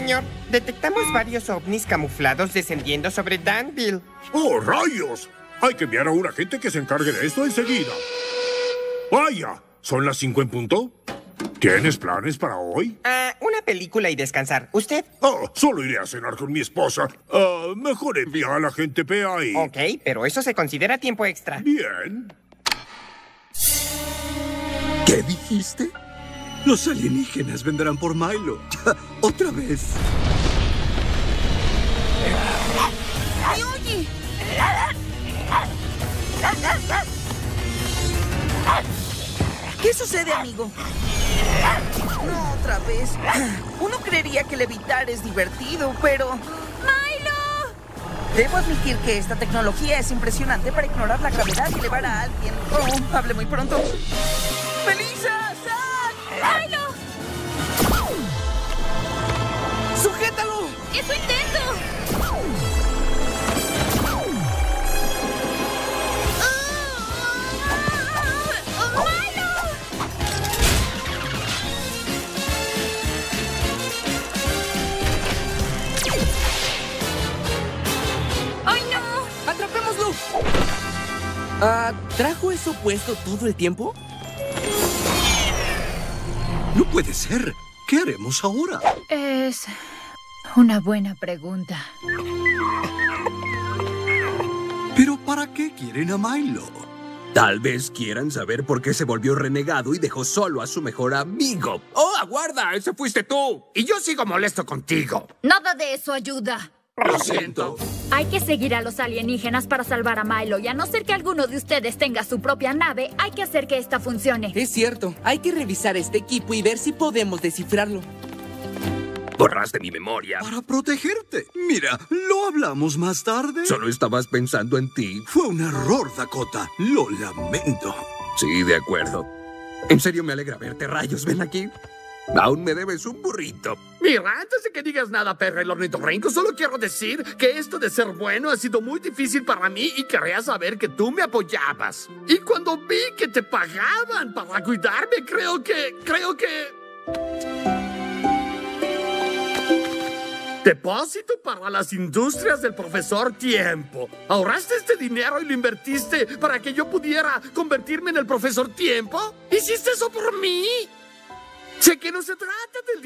Señor, detectamos varios ovnis camuflados descendiendo sobre Danville. ¡Oh, rayos! Hay que enviar a un agente que se encargue de esto enseguida. ¡Vaya! ¿Son las cinco en punto? ¿Tienes planes para hoy? Ah, una película y descansar. ¿Usted? Oh, solo iré a cenar con mi esposa. Ah, mejor envía a la gente P ahí. Ok, pero eso se considera tiempo extra. Bien. ¿Qué dijiste? Los alienígenas vendrán por Milo. Otra vez. ¡Ay, oye! ¿Qué sucede, amigo? No, otra vez. Uno creería que levitar es divertido, pero... ¡Milo! Debo admitir que esta tecnología es impresionante para ignorar la gravedad y elevar a alguien. Oh, hable muy pronto. ¡Melissa! Ah, ¿trajo eso puesto todo el tiempo? No puede ser. ¿Qué haremos ahora? Es una buena pregunta. ¿Pero para qué quieren a Milo? Tal vez quieran saber por qué se volvió renegado y dejó solo a su mejor amigo. ¡Oh, aguarda! ¡Ese fuiste tú! Y yo sigo molesto contigo. Nada de eso ayuda. Lo siento. Hay que seguir a los alienígenas para salvar a Milo y a no ser que alguno de ustedes tenga su propia nave, hay que hacer que esta funcione. Es cierto, hay que revisar este equipo y ver si podemos descifrarlo. Borraste mi memoria. Para protegerte. Mira, lo hablamos más tarde. Solo estabas pensando en ti. Fue un error, Dakota. Lo lamento. Sí, de acuerdo. En serio me alegra verte, rayos. Ven aquí. Aún me debes un burrito. Mira, antes de que digas nada, perra el ornitorrinco, solo quiero decir que esto de ser bueno ha sido muy difícil para mí y querría saber que tú me apoyabas. Y cuando vi que te pagaban para cuidarme, creo que... creo que... Depósito para las industrias del profesor Tiempo. ¿Ahorraste este dinero y lo invertiste para que yo pudiera convertirme en el profesor Tiempo? ¿Hiciste eso por mí? Sé que no se trata del